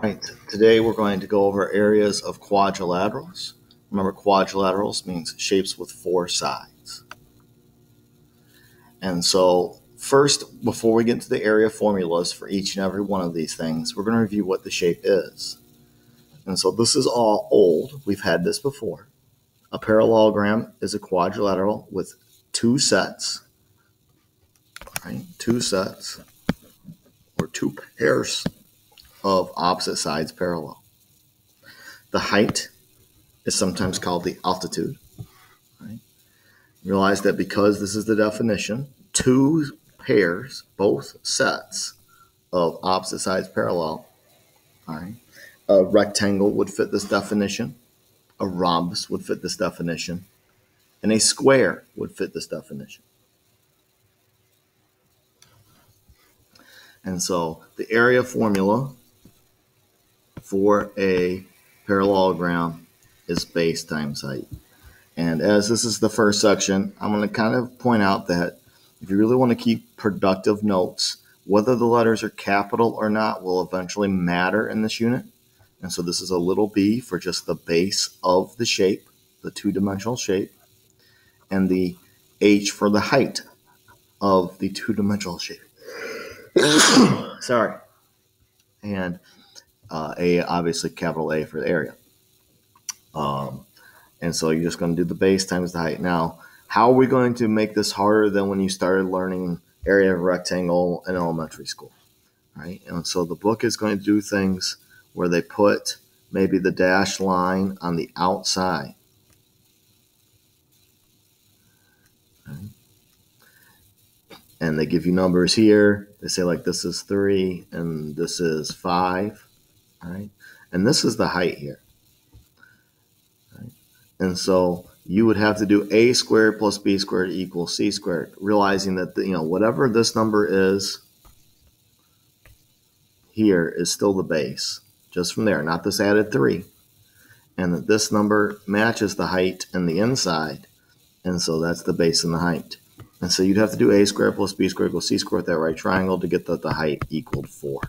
Right, today we're going to go over areas of quadrilaterals. Remember, quadrilaterals means shapes with four sides. And so, first, before we get into the area formulas for each and every one of these things, we're going to review what the shape is. And so, this is all old. We've had this before. A parallelogram is a quadrilateral with two sets, right? Two sets or two pairs of opposite sides parallel. The height is sometimes called the altitude. Right? Realize that because this is the definition, two pairs, both sets of opposite sides parallel, a rectangle would fit this definition, a rhombus would fit this definition, and a square would fit this definition. And so the area formula for a parallelogram is base times height. And as this is the first section, I'm going to kind of point out that if you really want to keep productive notes, whether the letters are capital or not will eventually matter in this unit. And so this is a little b for just the base of the shape, the two-dimensional shape, and the h for the height of the two-dimensional shape. Sorry. And uh, A, obviously capital A for the area. Um, and so you're just going to do the base times the height. Now, how are we going to make this harder than when you started learning area of rectangle in elementary school? Right? And so the book is going to do things where they put maybe the dashed line on the outside. And they give you numbers here. They say like this is three and this is five right? And this is the height here. Right? And so you would have to do a squared plus b squared equals c squared, realizing that the, you know whatever this number is here is still the base, just from there, not this added three, and that this number matches the height and the inside, and so that's the base and the height. And so you'd have to do a squared plus b squared equals c squared with that right triangle to get the, the height equaled four.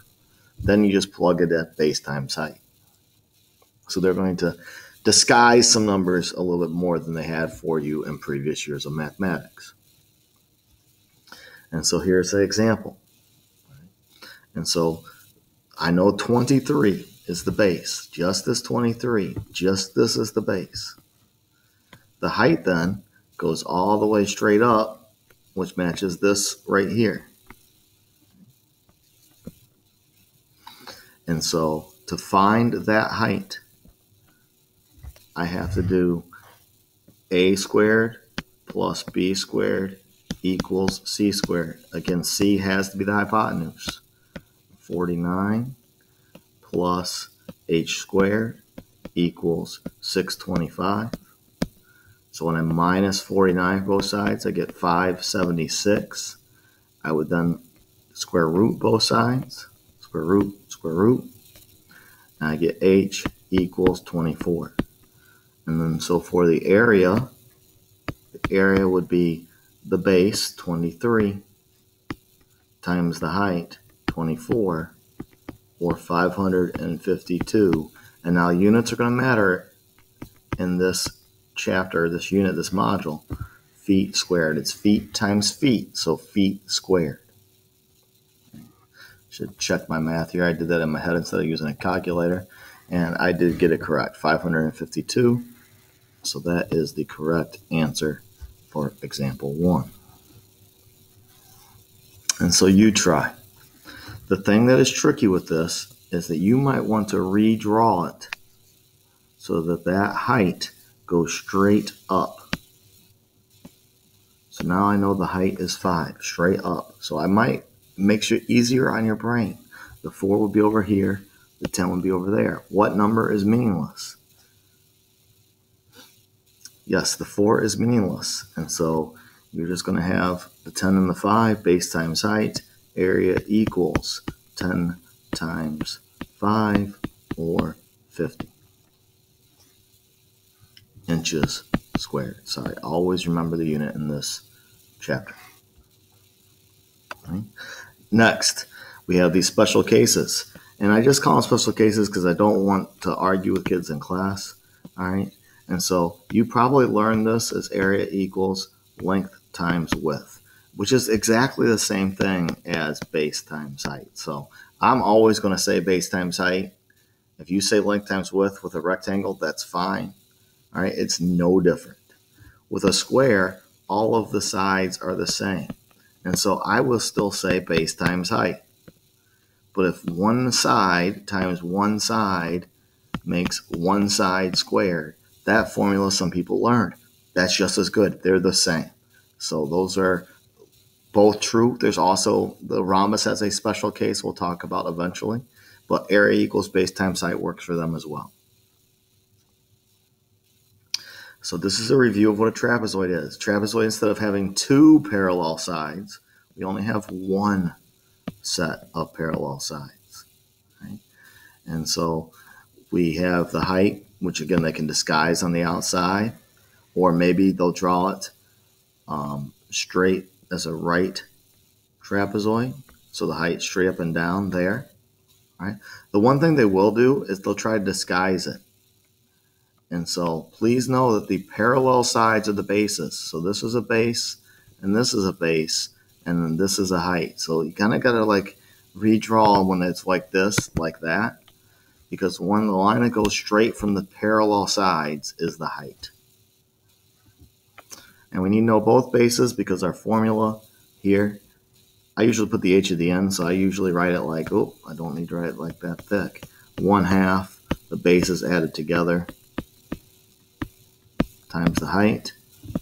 Then you just plug it at base times height. So they're going to disguise some numbers a little bit more than they had for you in previous years of mathematics. And so here's an example. And so I know 23 is the base, just this 23, just this is the base. The height then goes all the way straight up, which matches this right here. And so to find that height, I have to do a squared plus b squared equals c squared. Again, c has to be the hypotenuse. 49 plus h squared equals 625. So when I minus 49 both sides, I get 576. I would then square root both sides square root, square root. And I get h equals 24. And then so for the area, the area would be the base, 23, times the height, 24, or 552. And now units are going to matter in this chapter, this unit, this module. Feet squared. It's feet times feet, so feet squared. Should check my math here. I did that in my head instead of using a calculator. And I did get it correct 552. So that is the correct answer for example one. And so you try. The thing that is tricky with this is that you might want to redraw it so that that height goes straight up. So now I know the height is 5, straight up. So I might makes it easier on your brain. The 4 would be over here, the 10 would be over there. What number is meaningless? Yes, the 4 is meaningless. And so you're just going to have the 10 and the 5, base times height, area equals 10 times 5 or 50 inches squared. Sorry, always remember the unit in this chapter. Next, we have these special cases. And I just call them special cases because I don't want to argue with kids in class. All right. And so you probably learned this as area equals length times width, which is exactly the same thing as base times height. So I'm always going to say base times height. If you say length times width with a rectangle, that's fine. All right. It's no different. With a square, all of the sides are the same. And so I will still say base times height. But if one side times one side makes one side squared, that formula some people learned. That's just as good. They're the same. So those are both true. There's also the rhombus has a special case we'll talk about eventually, but area equals base times height works for them as well. So this is a review of what a trapezoid is. Trapezoid, instead of having two parallel sides, we only have one set of parallel sides. Right? And so we have the height, which again they can disguise on the outside, or maybe they'll draw it um, straight as a right trapezoid. So the height straight up and down there. Right. The one thing they will do is they'll try to disguise it. And so please know that the parallel sides of the bases. So this is a base and this is a base and then this is a height. So you kind of got to like redraw when it's like this, like that, because when the line that goes straight from the parallel sides is the height. And we need to know both bases because our formula here, I usually put the h at the end, so I usually write it like, oh, I don't need to write it like that thick. One half, the bases added together, times the height.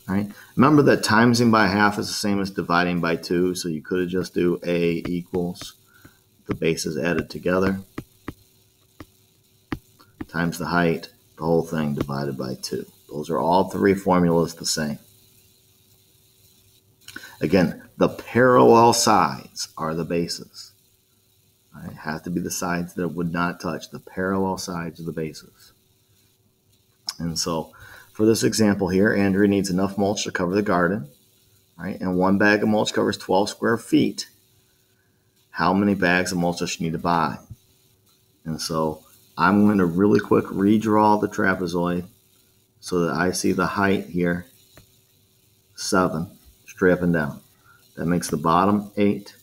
Right. Remember that timesing by half is the same as dividing by two, so you could just do a equals the bases added together times the height, the whole thing divided by two. Those are all three formulas the same. Again, the parallel sides are the bases. Right? Have to be the sides that would not touch. The parallel sides of the bases. And so for this example here, Andrea needs enough mulch to cover the garden, right? And one bag of mulch covers 12 square feet. How many bags of mulch does she need to buy? And so I'm going to really quick redraw the trapezoid so that I see the height here, seven, straight up and down. That makes the bottom eight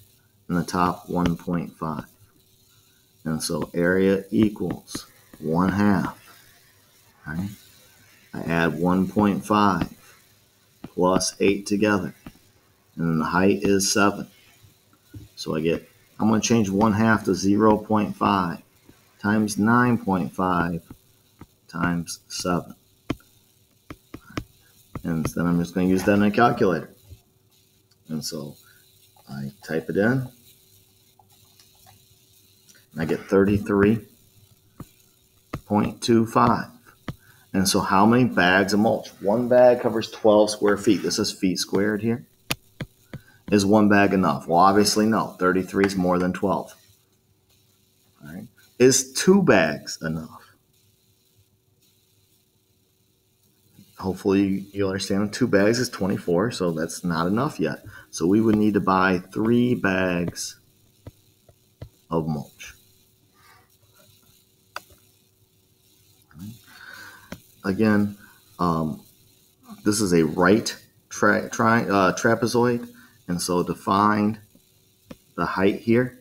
and the top 1.5. And so area equals one half, right? I add 1.5 plus 8 together. And then the height is 7. So I get, I'm going to change 1 half to 0.5 times 9.5 times 7. And then I'm just going to use that in a calculator. And so I type it in. And I get 33.25. And so how many bags of mulch? One bag covers 12 square feet. This is feet squared here. Is one bag enough? Well, obviously no. 33 is more than 12. All right. Is two bags enough? Hopefully you'll understand two bags is 24, so that's not enough yet. So we would need to buy three bags of mulch. Again, um, this is a right tri- uh, trapezoid, and so to find the height here,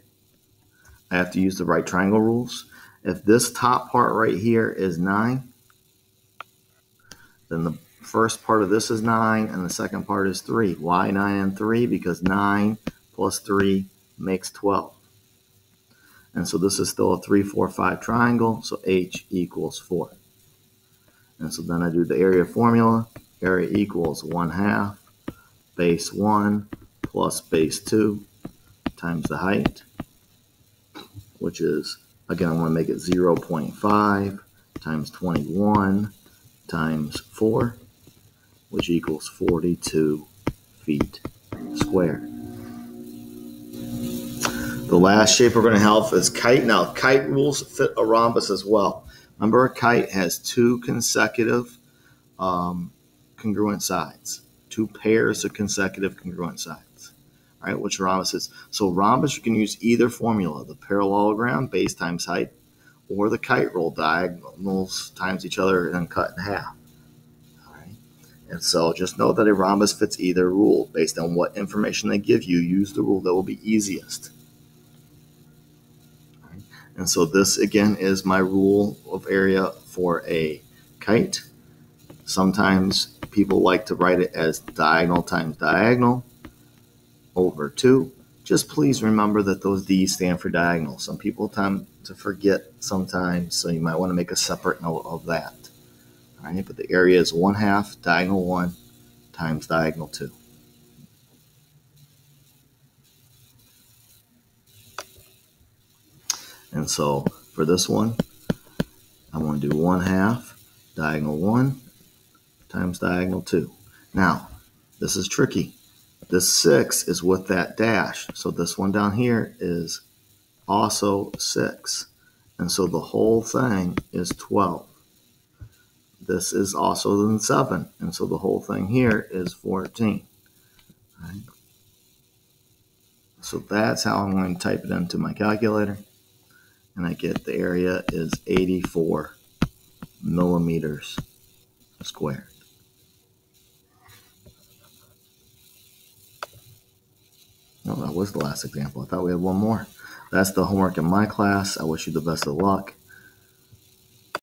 I have to use the right triangle rules. If this top part right here is 9, then the first part of this is 9, and the second part is 3. Why 9 and 3? Because 9 plus 3 makes 12. And so this is still a 3, 4, 5 triangle, so h equals 4. And so then I do the area formula. Area equals 1 half base 1 plus base 2 times the height, which is, again, I want to make it 0.5 times 21 times 4, which equals 42 feet squared. The last shape we're going to have is kite. Now, kite rules fit a rhombus as well. Remember, a kite has two consecutive um, congruent sides, two pairs of consecutive congruent sides. All right, which rhombus is. So rhombus, you can use either formula, the parallelogram, base times height, or the kite roll diagonals times each other and cut in half. All right. And so just know that a rhombus fits either rule. Based on what information they give you, use the rule that will be easiest. And so this again is my rule of area for a kite. Sometimes people like to write it as diagonal times diagonal over 2. Just please remember that those D's stand for diagonal. Some people tend to forget sometimes, so you might want to make a separate note of that. All right, but the area is 1 half diagonal 1 times diagonal 2. And so for this one, I'm going to do 1 half diagonal 1 times diagonal 2. Now, this is tricky. This 6 is with that dash. So this one down here is also 6. And so the whole thing is 12. This is also then 7. And so the whole thing here is 14. Right? So that's how I'm going to type it into my calculator and I get the area is 84 millimeters squared. No, that was the last example. I thought we had one more. That's the homework in my class. I wish you the best of luck.